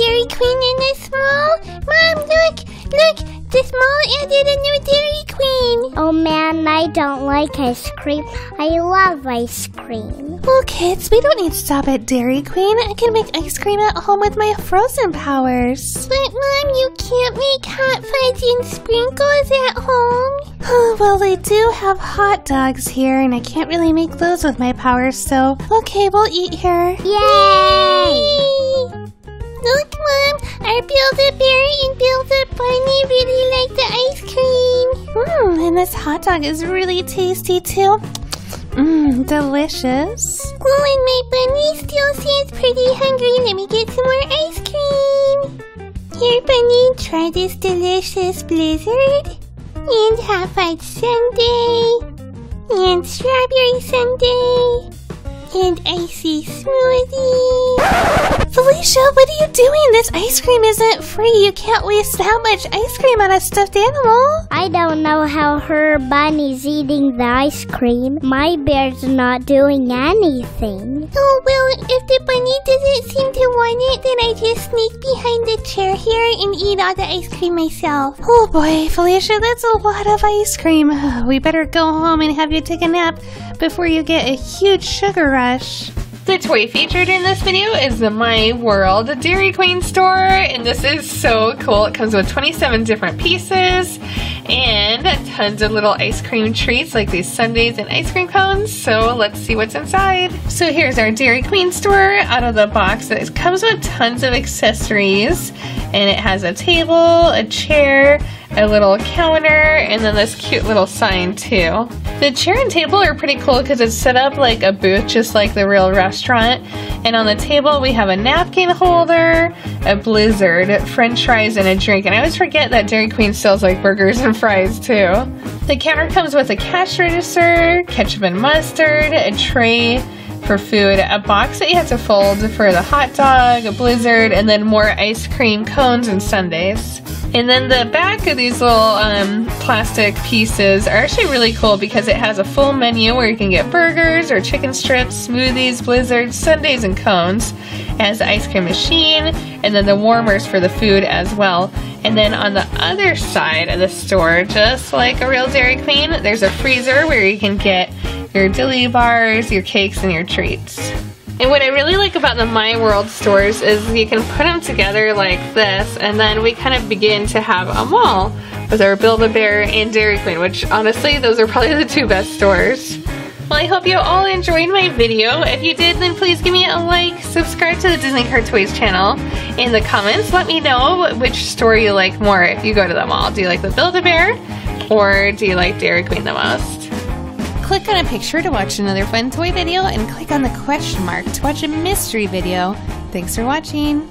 Queen in the small? Mom, look! Look! The small added a new Dairy Queen! Oh man, I don't like ice cream. I love ice cream. Well, kids, we don't need to stop at Dairy Queen. I can make ice cream at home with my frozen powers. But Mom, you can't make hot fudge and sprinkles at home. well, they do have hot dogs here, and I can't really make those with my powers, so okay, we'll eat here. Yay! And this hot dog is really tasty too. Mmm, delicious. Oh, and my bunny still seems pretty hungry. Let me get some more ice cream. Here, Bunny, try this delicious blizzard. And hot fudge sundae. And strawberry sundae. And icy smoothie. Felicia, what are you doing? This ice cream isn't free. You can't waste that much ice cream on a stuffed animal. I don't know how her bunny's eating the ice cream. My bear's not doing anything. Oh, well, if the bunny doesn't seem to want it, then I just sneak behind the chair here and eat all the ice cream myself. Oh boy, Felicia, that's a lot of ice cream. We better go home and have you take a nap before you get a huge sugar rush. The toy featured in this video is the My World Dairy Queen store, and this is so cool. It comes with 27 different pieces and tons of little ice cream treats like these sundaes and ice cream cones. So let's see what's inside. So here's our Dairy Queen store out of the box. It comes with tons of accessories, and it has a table, a chair, a little counter, and then this cute little sign too. The chair and table are pretty cool because it's set up like a booth just like the real restaurant. And on the table we have a napkin holder, a blizzard, french fries, and a drink. And I always forget that Dairy Queen sells like burgers and fries too. The counter comes with a cash register, ketchup and mustard, a tray, for food, a box that you have to fold for the hot dog, a blizzard, and then more ice cream cones and sundaes. And then the back of these little um, plastic pieces are actually really cool because it has a full menu where you can get burgers or chicken strips, smoothies, blizzards, sundaes, and cones. Has the ice cream machine and then the warmers for the food as well. And then on the other side of the store, just like a real Dairy Queen, there's a freezer where you can get your dilly bars, your cakes, and your treats. And what I really like about the MiWorld stores is you can put them together like this and then we kind of begin to have a mall with our Build-A-Bear and Dairy Queen, which honestly, those are probably the two best stores. Well, I hope you all enjoyed my video. If you did, then please give me a like, subscribe to the DisneyCarToys channel. In the comments, let me know which store you like more if you go to the mall. Do you like the Build-A-Bear or do you like Dairy Queen the most? Click on a picture to watch another fun toy video and click on the question mark to watch a mystery video. Thanks for watching.